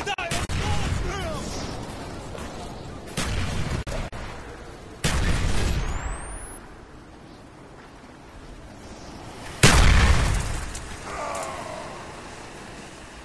Кидай!